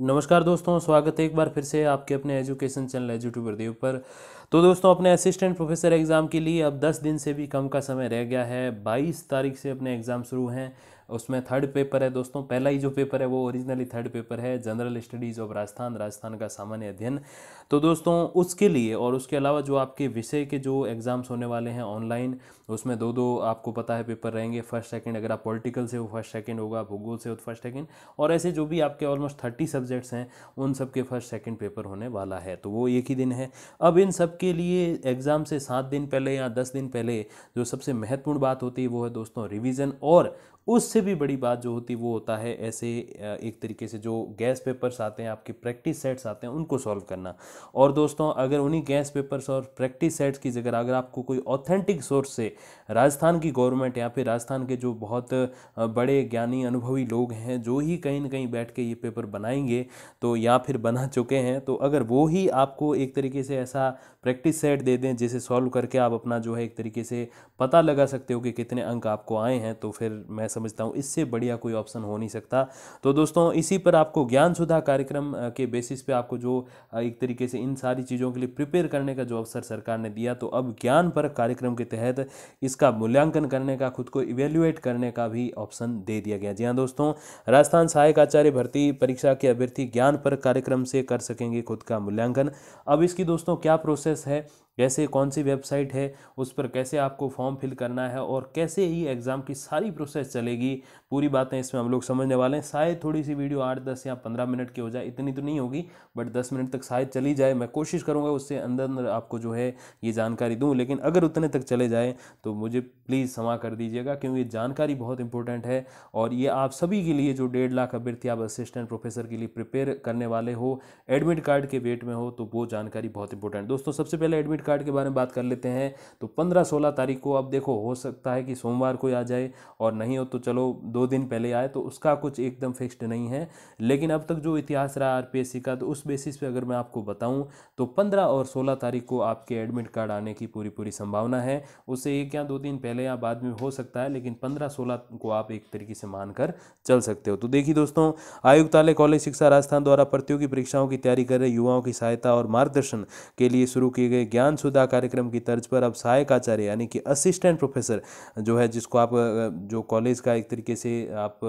नमस्कार दोस्तों, स्वागत है एक बार फिर से आपके अपने एजुकेशन चैनल एजुट्यूबर देव पर। तो दोस्तों, अपने असिस्टेंट प्रोफेसर एग्ज़ाम के लिए अब 10 दिन से भी कम का समय रह गया है। 22 तारीख से अपने एग्ज़ाम शुरू हैं। उसमें थर्ड पेपर है दोस्तों। पहला ही जो पेपर है वो ओरिजिनली थर्ड पेपर है general studies of Rajasthan Rajasthan का सामान्य अध्ययन। तो दोस्तों, उसके लिए और उसके अलावा जो आपके विषय के जो एग्ज़ाम्स होने वाले हैं ऑनलाइन उसमें दो दो आपको पता है पेपर रहेंगे। फ़र्स्ट सेकेंड अगर आप पॉलिटिकल से हो फ़र्स्ट सेकेंड होगा, भूगोल से हो तो फ़र्स्ट सेकेंड और ऐसे जो भी आपके ऑलमोस्ट थर्टी सब्जेक्ट्स हैं, उन सब के फ़र्स्ट सेकंड पेपर होने वाला है। तो वो एक ही दिन है। अब इन सब के लिए एग्ज़ाम से सात दिन पहले या दस दिन पहले जो सबसे महत्वपूर्ण बात होती है वो है दोस्तों रिविज़न और उससे भी बड़ी बात जो होती, वो होता है ऐसे एक तरीके से जो गैस पेपर्स आते हैं, आपके प्रैक्टिस सेट्स आते हैं, उनको सॉल्व करना। और दोस्तों, अगर उन्हीं गैस पेपर्स और प्रैक्टिस सेट्स की जगह, अगर आपको कोई ऑथेंटिक सोर्स से राजस्थान की गवर्नमेंट या फिर राजस्थान के जो बहुत बड़े ज्ञानी, अनुभवी लोग हैं, जो ही कहीं ना कहीं बैठ के ये पेपर बनाएँगे तो या फिर बना चुके हैं तो अगर वो ही आपको एक तरीके से ऐसा प्रैक्टिस सेट दे दें, जिसे सॉल्व करके आप अपना जो है एक तरीके से पता लगा सकते हो कि कितने अंक आपको आए हैं तो फिर मैं समझता हूँ, इससे बढ़िया कोई ऑप्शन हो नहीं सकता। तो दोस्तों, इसी पर आपको ज्ञान सुधा कार्यक्रम के बेसिस पे आपको जो एक तरीके से इन सारी चीज़ों के लिए प्रिपेयर करने का जो अवसर सरकार ने दिया तो अब ज्ञान पर कार्यक्रम के तहत इसका मूल्यांकन करने का, खुद को इवेल्युएट करने का भी ऑप्शन दे दिया गया। जी हाँ दोस्तों, राजस्थान सहायक आचार्य भर्ती परीक्षा के अभ्यर्थी ज्ञान पर कार्यक्रम से कर सकेंगे खुद का मूल्यांकन। अब इसकी दोस्तों, क्या प्रोसेस है? कैसे, कौन सी वेबसाइट है, उस पर कैसे आपको फॉर्म फिल करना है और कैसे ही एग्ज़ाम की सारी प्रोसेस चलेगी, पूरी बातें इसमें हम लोग समझने वाले हैं। शायद थोड़ी सी वीडियो आठ, दस या पंद्रह मिनट की हो जाए, इतनी तो नहीं होगी, बट दस मिनट तक शायद चली जाए। मैं कोशिश करूँगा उससे अंदर अंदर आपको जो है ये जानकारी दूँ, लेकिन अगर उतने तक चले जाए तो मुझे प्लीज़ क्षमा कर दीजिएगा, क्योंकि ये जानकारी बहुत इंपॉर्टेंट है और ये आप सभी के लिए जो डेढ़ लाख अभ्यर्थी आप असिस्टेंट प्रोफेसर के लिए प्रिपेयर करने वाले हो, एडमिट कार्ड के वेट में हो तो वो जानकारी बहुत इंपॉर्टेंट दोस्तों, सबसे पहले एडमिट कार्ड के बारे में बात कर लेते हैं तो पंद्रह सोलह तारीख को अब देखो, हो सकता है कि सोमवार को आ जाए और नहीं हो तो चलो दो दिन पहले आए तो उसका कुछ एकदम फिक्स्ड नहीं है। लेकिन अब तक जो इतिहास रहा आर का तो उस बेसिस पे अगर मैं आपको बताऊँ तो पंद्रह और सोलह तारीख को आपके एडमिट कार्ड आने की पूरी पूरी संभावना है। उससे एक या दो दिन पहले या बाद में हो सकता है, लेकिन पंद्रह सोलह को आप एक तरीके से मानकर चल सकते हो। तो देखिए दोस्तों, आयुक्तालय कॉलेज शिक्षा राजस्थान द्वारा प्रतियोगी परीक्षाओं की तैयारी कर रहे युवाओं की सहायता और मार्गदर्शन के लिए शुरू किए गए ज्ञान सुधा कार्यक्रम की तर्ज पर अब सहायक आचार्य यानी कि असिस्टेंट प्रोफेसर जो है जिसको आप जो कॉलेज का एक तरीके से आप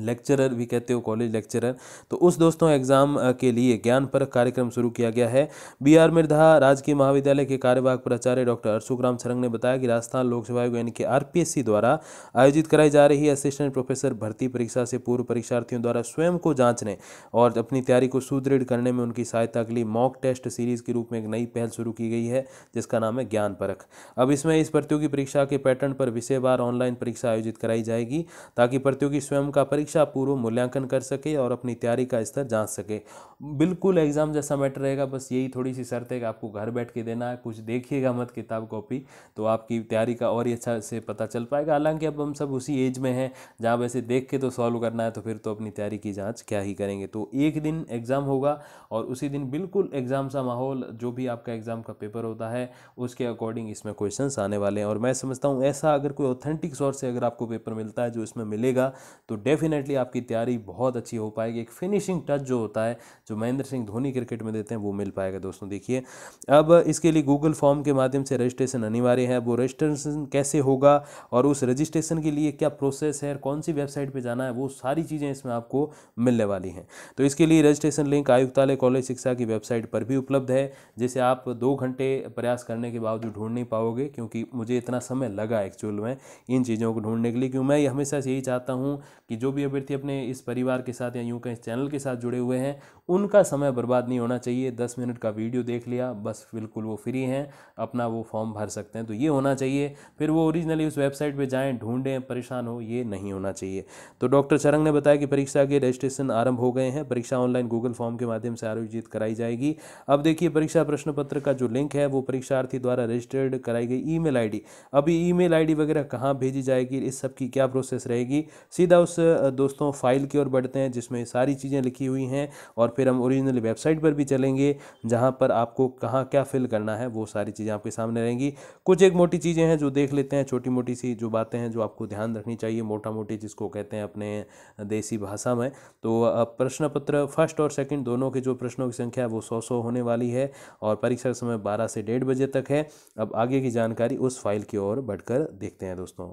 लेक्चरर भी कहते हो कॉलेज लेक्चरर तो उस दोस्तों एग्ज़ाम के लिए ज्ञान पर कार्यक्रम शुरू किया गया है। बी आर मिर्धा, राजकीय महाविद्यालय के कार्यवाहक प्राचार्य डॉक्टर अशोक राम सरंग ने बताया कि राजस्थान लोक सेवा आयोग, यानी कि आरपीएससी द्वारा आयोजित कराई जा रही असिस्टेंट प्रोफेसर भर्ती परीक्षा से पूर्व परीक्षार्थियों द्वारा स्वयं को जांचने और अपनी तैयारी को सुदृढ़ करने में उनकी सहायता के लिए मॉक टेस्ट सीरीज़ के रूप में एक नई पहल शुरू की गई है, जिसका नाम है ज्ञान परख। अब इसमें इस प्रतियोगी परीक्षा के पैटर्न पर विषयवार ऑनलाइन परीक्षा आयोजित कराई जाएगी, ताकि प्रतियोगी स्वयं का परीक्षा पूर्व मूल्यांकन कर सके और अपनी तैयारी का स्तर जाँच सके। बिल्कुल एग्ज़ाम जैसा मैटर रहेगा, बस यही थोड़ी सी शर्त है कि आपको घर बैठ के देना है, कुछ देखिएगा मत किताब कॉपी तो आपकी तैयारी का और ही अच्छा से पता चल पाएगा। हालाँकि अब हम सब उसी एज में हैं, जहाँ वैसे देख के तो सॉल्व करना है तो फिर तो अपनी तैयारी की जाँच क्या ही करेंगे। तो एक दिन एग्ज़ाम होगा और उसी दिन बिल्कुल एग्ज़ाम सा माहौल, जो भी आपका एग्ज़ाम का पेपर होता है, उसके अकॉर्डिंग इसमें क्वेश्चन आने वाले हैं। और मैं समझता हूँ, ऐसा अगर कोई ऑथेंटिक सोर्स से अगर आपको पेपर मिलता है, जो इसमें मिलेगा तो डेफिनेटली आपकी तैयारी बहुत अच्छी हो पाएगी। एक फिनिशिंग टच जो होता है, जो महेंद्र सिंह धोनी क्रिकेट में देते हैं, वो मिल पाएगा दोस्तों, देखिए। अब इसके लिए गूगल फॉर्म के माध्यम से रजिस्ट्रेशन अनिवार्य है। वो रजिस्ट्रेशन कैसे होगा और उस रजिस्ट्रेशन के लिए क्या प्रोसेस है कौन सी वेबसाइट पर जाना है, वो सारी चीज़ें इसमें आपको मिलने वाली हैं। तो इसके लिए रजिस्ट्रेशन लिंक आयुक्तालय कॉलेज शिक्षा की वेबसाइट पर भी उपलब्ध है, जिसे आप दो घंटे प्रयास करने के बावजूद ढूंढ नहीं पाओगे, क्योंकि मुझे इतना समय लगा एक्चुअल में इन चीज़ों को ढूँढने के लिए क्योंकि मैं हमेशा से यही चाहता हूँ कि जो भी अभ्यर्थी अपने इस परिवार के साथ या यूँ कहें इस चैनल के साथ जुड़े हुए हैं। उनका समय बर्बाद नहीं होना चाहिए। दस मिनट का वीडियो देख लिया, बस बिल्कुल वो फ्री हैं, अपना वो फॉर्म भर सकते हैं। तो ये होना चाहिए। फिर वो ओरिजिनली उस वेबसाइट पर जाएँ, ढूंढें, परेशान हो, ये नहीं होना चाहिए। तो डॉक्टर चरंग ने बताया कि परीक्षा के रजिस्ट्रेशन आरंभ हो गए हैं। परीक्षा ऑनलाइन गूगल फॉर्म के माध्यम से आयोजित कराई जाएगी। अब देखिए, परीक्षा प्रश्न पत्र का जो लिंक है, वो परीक्षार्थी द्वारा रजिस्टर्ड कराई गई ईमेल आईडी। अभी ईमेल आईडी वगैरह कहाँ भेजी जाएगी, इस सब की क्या प्रोसेस रहेगी? सीधा उस, दोस्तों, फ़ाइल की ओर बढ़ते हैं, जिसमें सारी चीज़ें लिखी हुई हैं और फिर हम ओरिजिनल वेबसाइट पर भी चलेंगे, जहाँ पर आपको कहाँ क्या फिल करना है, वो सारी चीज़ें आपके सामने रहेंगी। कुछ एक मोटी चीज़ें हैं जो देख लेते हैं छोटी मोटी सी जो बातें हैं जो आपको ध्यान रखनी चाहिए मोटा मोटी जिसको कहते हैं अपने देसी भाषा में। तो प्रश्न पत्र फ़र्स्ट और सेकेंड दोनों के जो प्रश्नों की संख्या है, वो सौ सौ होने वाली है और परीक्षा का समय बारह से डेढ़ बजे तक है। अब आगे की जानकारी उस फ़ाइल की ओर बढ़कर देखते हैं दोस्तों।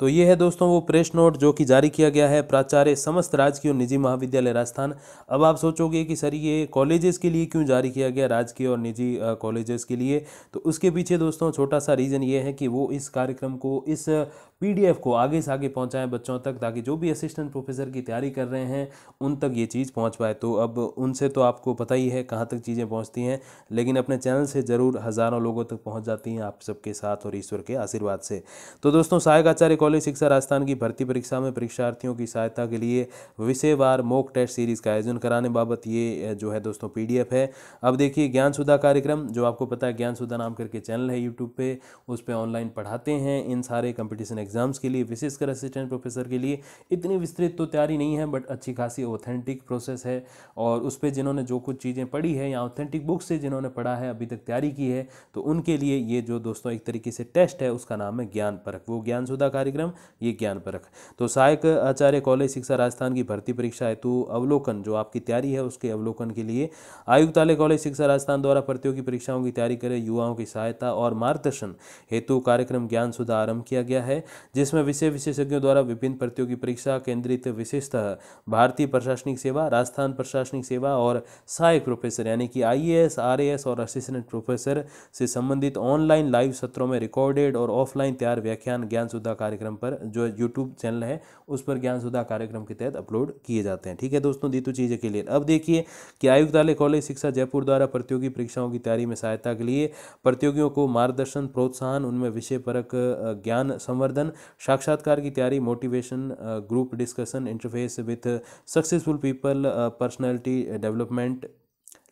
तो ये है दोस्तों वो प्रेस नोट जो कि जारी किया गया है प्राचार्य समस्त राजकीय और निजी महाविद्यालय राजस्थान। अब आप सोचोगे कि सर ये कॉलेजेस के लिए क्यों जारी किया गया, राजकीय और निजी कॉलेजेस के लिए? तो उसके पीछे दोस्तों छोटा सा रीज़न ये है कि वो इस कार्यक्रम को, इस पीडीएफ को आगे से आगे पहुंचाएँ बच्चों तक, ताकि जो भी असिस्टेंट प्रोफेसर की तैयारी कर रहे हैं, उन तक ये चीज़ पहुँच पाए। तो अब उनसे तो आपको पता ही है कहाँ तक चीज़ें पहुँचती हैं, लेकिन अपने चैनल से ज़रूर हज़ारों लोगों तक पहुँच जाती हैं आप सबके साथ और ईश्वर के आशीर्वाद से। तो दोस्तों, सहायक आचार्य कॉलेज शिक्षा राजस्थान की भर्ती परीक्षा में परीक्षार्थियों की सहायता के लिए विषयवार मॉक टेस्ट सीरीज़ का आयोजन कराने बाबत ये जो है दोस्तों पीडीएफ है। अब देखिए ज्ञान सुधा कार्यक्रम, जो आपको पता है ज्ञान सुधा नाम करके चैनल है यूट्यूब पर उस पर ऑनलाइन पढ़ाते हैं। इन सारे कंपटीशन एग्ज़ाम्स के लिए विशेषकर असिस्टेंट प्रोफेसर के लिए, इतनी विस्तृत तो तैयारी नहीं है बट अच्छी खासी ऑथेंटिक प्रोसेस है और उस पर जिन्होंने जो कुछ चीज़ें पढ़ी है या ऑथेंटिक बुक से जिन्होंने पढ़ा है, अभी तक तैयारी की है तो उनके लिए ये जो दोस्तों एक तरीके से टेस्ट है, उसका नाम है ज्ञान परख वो ज्ञान सुधा कार्यक्रम, ये ज्ञान परख तो सहायक आचार्य कॉलेज शिक्षा राजस्थान की भर्ती परीक्षा हेतु अवलोकन, जो आपकी तैयारी है, उसके अवलोकन के लिए आयुक्तालय कॉलेज शिक्षा राजस्थान द्वारा प्रतियोगी परीक्षाओं की तैयारी करें, युवाओं की सहायता और मार्गदर्शन हेतु कार्यक्रम ज्ञान सुधा आरंभ किया गया है। जिसमें विषय विशेषज्ञों द्वारा विभिन्न प्रतियोगी परीक्षा केंद्रित विशेषतः भारतीय प्रशासनिक सेवा, राजस्थान प्रशासनिक सेवा और सहायक प्रोफेसर, यानी कि आईएएस आरएएस और असिस्टेंट प्रोफेसर से संबंधित ऑनलाइन लाइव सत्रों में रिकॉर्डेड और ऑफलाइन तैयार व्याख्यान ज्ञान सुधा कार्यक्रम पर जो यूट्यूब चैनल है, उस पर ज्ञान सुधा कार्यक्रम के तहत अपलोड किए जाते हैं। ठीक है दोस्तों, दीतु चीज़ें के लिए। अब देखिए कि आयुक्तालय कॉलेज शिक्षा जयपुर द्वारा प्रतियोगी परीक्षाओं की तैयारी में सहायता के लिए प्रतियोगियों को मार्गदर्शन, प्रोत्साहन, उनमें विषय परक ज्ञान संवर्धन साक्षात्कार की तैयारी motivation group discussion interface with successful people personality development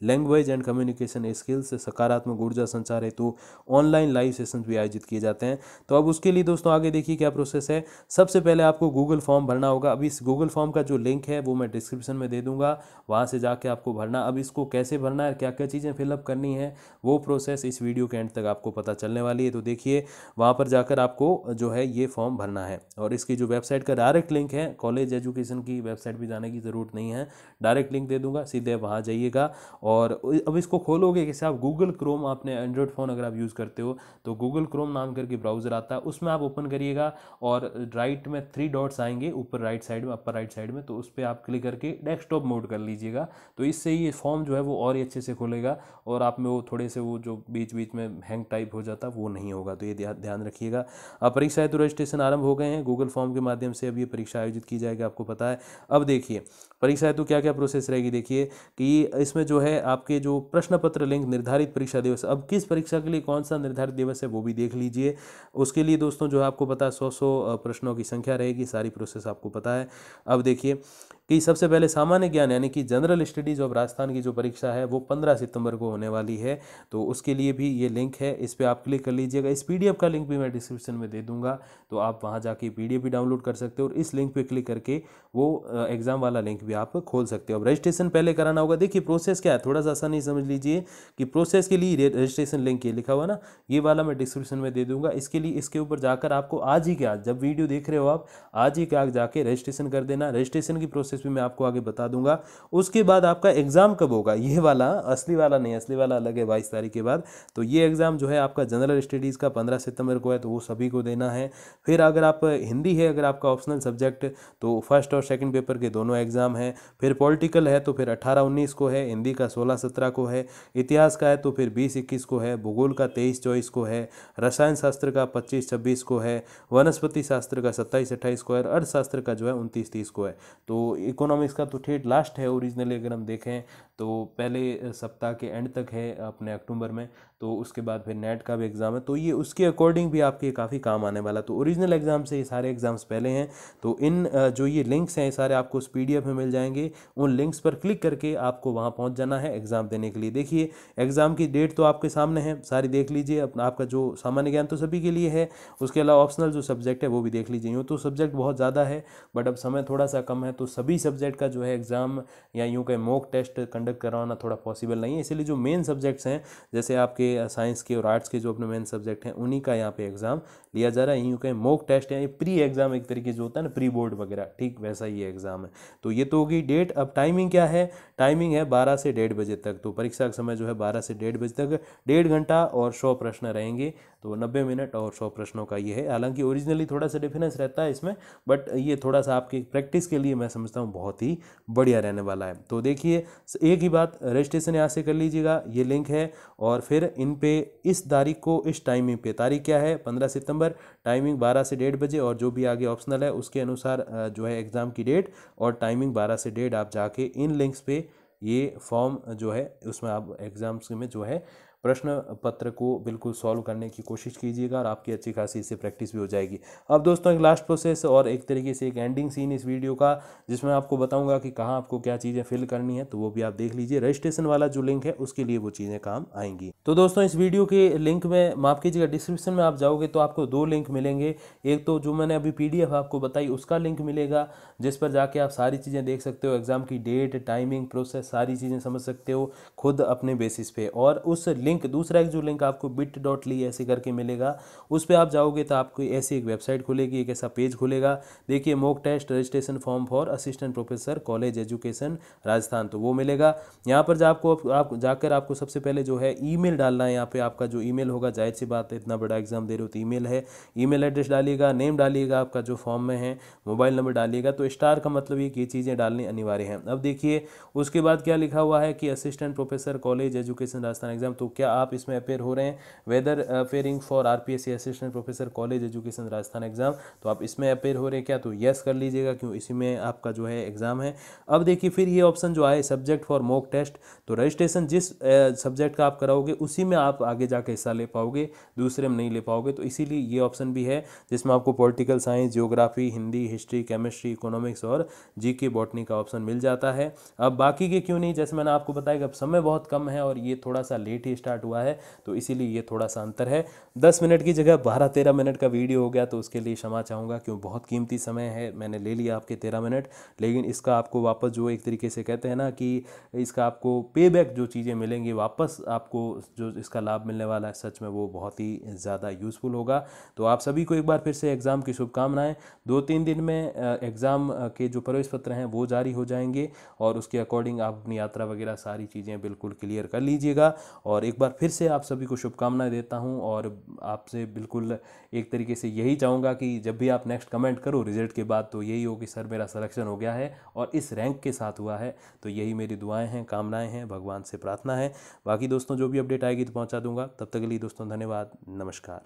language and communication skills सकारात्मक ऊर्जा संचार हेतु ऑनलाइन लाइव सेशन भी आयोजित किए जाते हैं। तो अब उसके लिए दोस्तों आगे देखिए क्या प्रोसेस है। सबसे पहले आपको गूगल फॉर्म भरना होगा। अब इस गूगल फॉर्म का जो लिंक है, वो मैं डिस्क्रिप्शन में दे दूँगा। वहाँ से जाके आपको भरना। अब इसको कैसे भरना है क्या क्या चीज़ें फिलअप करनी है, वो प्रोसेस इस वीडियो के एंड तक आपको पता चलने वाली है। तो देखिए, वहाँ पर जाकर आपको जो है, ये फॉर्म भरना है। और इसकी जो वेबसाइट का डायरेक्ट लिंक है कॉलेज एजुकेशन की वेबसाइट भी जाने की ज़रूरत नहीं है। डायरेक्ट लिंक दे दूँगा, सीधे वहाँ जाइएगा। और अब इसको खोलोगे कैसे? आप गूगल क्रोम आपने एंड्रॉयड फ़ोन अगर आप यूज़ करते हो तो गूगल क्रोम नाम करके ब्राउज़र आता है, उसमें आप ओपन करिएगा और राइट में थ्री डॉट्स आएँगे, ऊपर राइट साइड में अपर राइट साइड में तो उस पर आप क्लिक करके डेस्कटॉप मोड कर लीजिएगा। तो इससे ये फॉर्म जो है वो और ही अच्छे से खोलेगा और आप में वो थोड़े से वो जो बीच बीच में हैंग टाइप हो जाता, वो नहीं होगा। तो ये ध्यान रखिएगा। अब परीक्षा हेतु रजिस्ट्रेशन आरंभ हो गए हैं। गूगल फॉर्म के माध्यम से अब ये परीक्षा आयोजित की जाएगी, आपको पता है। अब देखिए, परीक्षा हेतु क्या क्या प्रोसेस रहेगी? देखिए कि इसमें जो है आपके जो प्रश्न पत्र लिंक, निर्धारित परीक्षा दिवस, अब किस परीक्षा के लिए कौन सा निर्धारित दिवस है वो भी देख लीजिए। उसके लिए दोस्तों, जो आपको पता है, सौ सौ प्रश्नों की संख्या रहेगी, सारी प्रोसेस आपको पता है। अब देखिए कि सबसे पहले सामान्य ज्ञान, यानी कि जनरल स्टडीज़ ऑफ़ राजस्थान की जो परीक्षा है, वो पंद्रह सितंबर को होने वाली है। तो उसके लिए भी ये लिंक है, इस पर आप क्लिक कर लीजिएगा। इस पीडीएफ का लिंक भी मैं डिस्क्रिप्शन में दे दूँगा तो आप वहाँ जाके पीडीएफ भी डाउनलोड कर सकते हो और इस लिंक पर क्लिक करके वो एग्ज़ाम वाला लिंक भी आप खोल सकते हो। अब रजिस्ट्रेशन पहले कराना होगा। देखिए प्रोसेस क्या है? थोड़ा सा आसानी समझ लीजिए कि प्रोसेस के लिए रजिस्ट्रेशन लिंक ये लिखा हुआ ना? ये वाला मैं डिस्क्रिप्शन में दे दूँगा। इसके लिए, इसके ऊपर जाकर आपको आज ही क्या जब वीडियो देख रहे हो आप, आज ही क्या जाके रजिस्ट्रेशन कर देना। रजिस्ट्रेशन की प्रोसेस भी मैं आपको आगे बता दूँगा। उसके बाद आपका एग्ज़ाम कब होगा? ये वाला, असली वाला नहीं, असली वाला अलग है बाईस तारीख के बाद। तो ये एग्ज़ाम जो है आपका जनरल स्टडीज़ का पंद्रह सितंबर को है तो वो सभी को देना है। फिर अगर आप हिंदी है, अगर आपका ऑप्शनल सब्जेक्ट तो फ़र्स्ट और सेकंड पेपर के दोनों एग्ज़ाम हैं। फिर पॉलिटिकल है तो फिर अट्ठारह उन्नीस को है, हिंदी का सोलह सत्रह को है। इतिहास का है तो फिर बीस इक्कीस को है। भूगोल का तेईस चौबीस को है। रसायन शास्त्र का पच्चीस छब्बीस को है। वनस्पति शास्त्र का सत्ताईस अट्ठाईस को है। अर्थशास्त्र का जो है उनतीस तीस को है। तो इकोनॉमिक्स का तो ठेठ लास्ट है ओरिजिनली अगर हम देखें तो पहले सप्ताह के एंड तक है अपने अक्टूबर में तो उसके बाद फिर नेट का भी एग्ज़ाम है तो ये उसके अकॉर्डिंग भी आपके काफ़ी काम आने वाला तो ओरिजिनल एग्ज़ाम से ये सारे एग्ज़ाम्स पहले हैं तो इन जो ये लिंक्स हैं सारे आपको उस पी में मिल जाएँगे, उन लिंक्स पर क्लिक करके आपको वहाँ पहुँच जाना है एग्ज़ाम देने के लिए। देखिए एग्ज़ाम की डेट तो आपके सामने है, सारी देख लीजिए, अपना, आपका जो सामान्य ज्ञान तो सभी के लिए है, उसके अलावा ऑप्शनल जो सब्जेक्ट है वो भी देख लीजिए। यूँ तो सब्जेक्ट बहुत ज़्यादा है बट अब समय थोड़ा सा कम है तो सभी सब्जेक्ट का जो है एग्ज़ाम या यूँ कहें मॉक टेस्ट कंडक्ट करवाना थोड़ा पॉसिबल नहीं है। इसीलिए जो मेन सब्जेक्ट्स हैं, जैसे आपके साइंस के और आर्ट्स के जो अपने मेन सब्जेक्ट हैं, उन्हीं का यहाँ पे एग्ज़ाम लिया जा रहा है। यूँ कहें मॉक टेस्ट या प्री एग्ज़ाम एक तरीके से होता है ना प्री बोर्ड वगैरह, ठीक वैसा ही एग्ज़ाम है। तो ये तो होगी डेट अब टाइमिंग क्या है? टाइमिंग है बारह से डेढ़ बजे तक। तो परीक्षा का समय जो है बारह से डेढ़ बजे तक। डेढ़ घंटा और सौ प्रश्न रहेंगे। तो नब्बे मिनट और सौ प्रश्नों का ये है। हालाँकि ओरिजिनली थोड़ा सा डिफरेंस रहता है इसमें बट ये थोड़ा सा आपकी प्रैक्टिस के लिए मैं समझता हूँ बहुत ही बढ़िया रहने वाला है। तो देखिए, एक ही बात रजिस्ट्रेशन यहाँ से कर लीजिएगा, ये लिंक है और फिर इन पे इस तारीख को, इस टाइमिंग पे, तारीख क्या है? पंद्रह सितंबर, टाइमिंग बारह से डेढ़ बजे और जो भी आगे ऑप्शनल है उसके अनुसार जो है एग्ज़ाम की डेट और टाइमिंग बारह से डेढ़, आप जाके इन लिंक्स पे ये फॉर्म जो है, उसमें आप एग्ज़ाम्स में जो है प्रश्न पत्र को बिल्कुल सॉल्व करने की कोशिश कीजिएगा और आपकी अच्छी खासी इससे प्रैक्टिस भी हो जाएगी। अब दोस्तों, एक लास्ट प्रोसेस और एक तरीके से एक एंडिंग सीन इस वीडियो का, जिसमें आपको बताऊँगा कि कहाँ आपको क्या चीज़ें फिल करनी है तो वो भी आप देख लीजिए। रजिस्ट्रेशन वाला जो लिंक है, उसके लिए वो चीज़ें काम आएँगी। तो दोस्तों, इस वीडियो के लिंक में माफ़ कीजिएगा डिस्क्रिप्शन में आप जाओगे तो आपको दो लिंक मिलेंगे। एक तो जो मैंने अभी पीडीएफ आपको बताई, उसका लिंक मिलेगा, जिस पर जाके आप सारी चीज़ें देख सकते हो एग्ज़ाम की डेट टाइमिंग प्रोसेस सारी चीज़ें समझ सकते हो, खुद अपने बेसिस पे। और उस लिंक, दूसरा एक जो लिंक आपको बिट डॉट ली ऐसे करके मिलेगा, उस पर आप जाओगे तो आपको ऐसी एक वेबसाइट खुलेगी, एक ऐसा पेज खुलेगा। देखिए mock test registration form for assistant professor college education Rajasthan तो वो मिलेगा। यहाँ पर आपको, आप जाकर आपको सबसे पहले जो है ईमेल डालना है। यहाँ पे आपका जो ईमेल होगा, ज़ाहिर सी बात है, इतना बड़ा एग्ज़ाम दे रहे हो तो ईमेल है। ईमेल एड्रेस डालिएगा नेम डालिएगा आपका जो फॉर्म में है मोबाइल नंबर डालिएगा। तो स्टार का मतलब ये चीज़ें डालनी अनिवार्य हैं। अब देखिए, उसके बाद क्या लिखा हुआ है कि assistant professor college education Rajasthan exam तो क्या आप इसमें अपेयर हो रहे हैं? Whether appearing for R P assistant professor college education Rajasthan exam तो आप इसमें अपेयर हो रहे हैं क्या? तो येस कर लीजिएगा, क्यों? इसी में आपका जो है एग्ज़ाम है। अब देखिए, फिर ये ऑप्शन जो आए सब्जेक्ट फॉर मॉक टेस्ट तो रजिस्ट्रेशन जिस सब्जेक्ट का आप कराओगे, उसी में आप आगे जाकर हिस्सा ले पाओगे, दूसरे में नहीं ले पाओगे। तो इसीलिए ये ऑप्शन भी है, जिसमें आपको political science geography Hindi history chemistry economics और जी के बॉटनी का ऑप्शन मिल जाता है। अब बाकी के क्यों नहीं? जैसे मैंने आपको बताया कि अब समय बहुत कम है और ये थोड़ा सा लेट ही स्टार्ट हुआ है तो इसीलिए ये थोड़ा सा अंतर है। दस मिनट की जगह बारह तेरह मिनट का वीडियो हो गया तो उसके लिए क्षमा चाहूँगा, क्यों? बहुत कीमती समय है, मैंने ले लिया आपके तेरह मिनट, लेकिन इसका आपको वापस जो एक तरीके से कहते हैं ना कि इसका आपको पे बैक जो चीज़ें मिलेंगी, वापस आपको जो इसका लाभ मिलने वाला है, सच में वो बहुत ही ज़्यादा यूज़फुल होगा। तो आप सभी को एक बार फिर से एग्ज़ाम की शुभकामनाएँ। दो तीन दिन में एग्ज़ाम के जो प्रवेश पत्र हैं, वो जारी हो जाएँगे, और उसके अकॉर्डिंग आप अपनी यात्रा वगैरह सारी चीज़ें बिल्कुल क्लियर कर लीजिएगा, और एक बार फिर से आप सभी को शुभकामनाएँ देता हूँ और आपसे बिल्कुल एक तरीके से यही चाहूँगा कि जब भी आप नेक्स्ट कमेंट करो रिज़ल्ट के बाद तो यही हो कि सर मेरा सलेक्शन हो गया है और इस रैंक के साथ हुआ है। तो यही मेरी दुआएँ हैं, कामनाएँ हैं, भगवान से प्रार्थना है। बाकी दोस्तों, जो भी अपडेट आएगी तो पहुँचा दूँगा। तब तक के लिए दोस्तों, धन्यवाद, नमस्कार।